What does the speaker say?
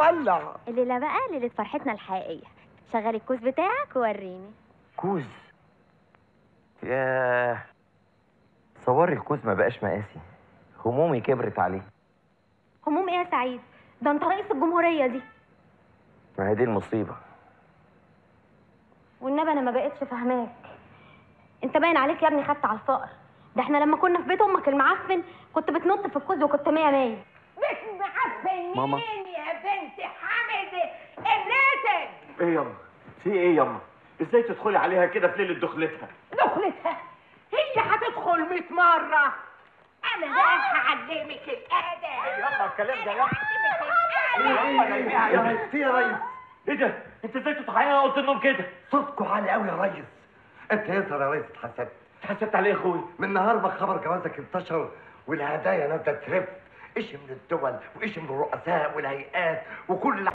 ولع الليلة بقى ليلة فرحتنا الحقيقية. شغل الكوز بتاعك ووريني. كوز؟ ياه صوري الكوز ما بقاش مقاسي. همومي كبرت عليه. هموم إيه يا سعيد؟ ده انت رئيس الجمهورية دي. ما هي دي المصيبة. والنبي أنا ما بقتش فاهماك أنت باين عليك يا ابني خدت على الفقر ده إحنا لما كنا في بيت أمك المعفن كنت بتنط في الكوز وكنت مية مية. بيت معفن ماما. إيه ياما في إيه ياما إزاي تدخلي عليها كده في ليلة دخلتها؟ دخلتها؟ هي هتدخل 100 مرة. أنا بقى هعلمك الأدب. يلا الكلام ده يلا. الأدب. يلا في يا ريس. إيه ده؟ انت إزاي تطحني أنا قلت النوم كده؟ صوتكوا عالي قوي يا ريس. انت يظهر يا ريس اتحسدت؟ اتحسبت عليه يا أخوي. من نهار ما خبر جوازك انتشر والهدايا نازلة ترف إيش من الدول وإيش من الرؤساء والهيئات وكل